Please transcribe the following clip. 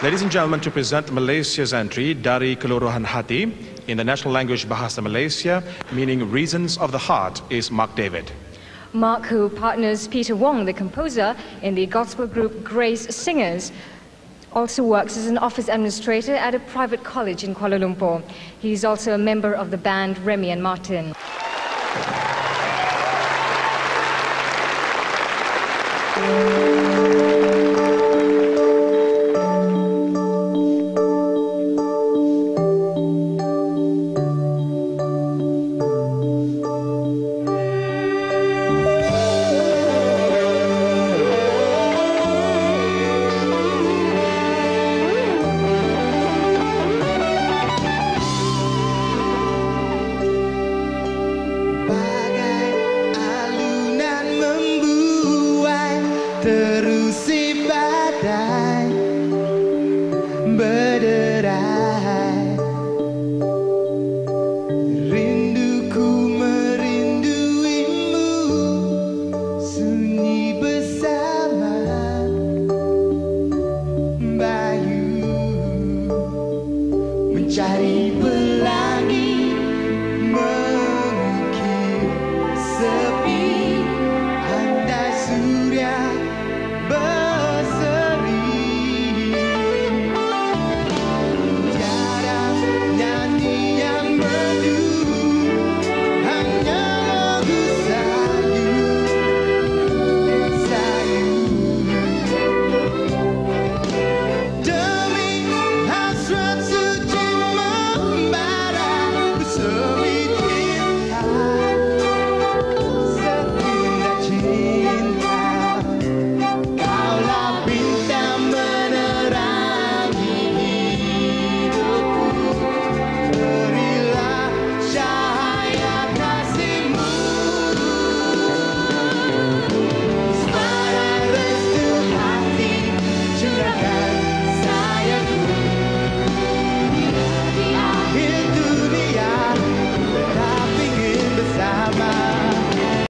Ladies and gentlemen, to present Malaysia's entry, Dari Keluhuran Hati, in the national language Bahasa Malaysia, meaning reasons of the heart, is Mark David. Mark, who partners Peter Wong, the composer, in the gospel group Grace Singers, also works as an office administrator at a private college in Kuala Lumpur. He's also a member of the band Remy and Martin. mencari